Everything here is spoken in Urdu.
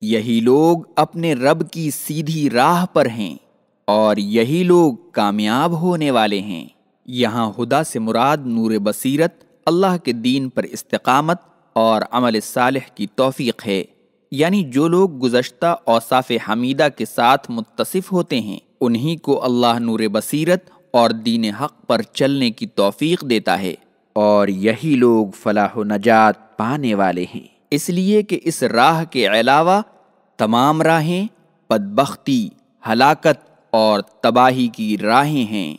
یہی لوگ اپنے رب کی سیدھی راہ پر ہیں اور یہی لوگ کامیاب ہونے والے ہیں۔ یہاں خدا سے مراد نور بصیرت، اللہ کے دین پر استقامت اور عمل صالح کی توفیق ہے۔ یعنی جو لوگ گزشتہ اوصاف حمیدہ کے ساتھ متصف ہوتے ہیں، انہی کو اللہ نور بصیرت اور دین حق پر چلنے کی توفیق دیتا ہے اور یہی لوگ فلاح و نجات پانے والے ہیں۔ اس لیے کہ اس راہ کے علاوہ تمام راہیں بدبختی، ہلاکت اور تباہی کی راہیں ہیں۔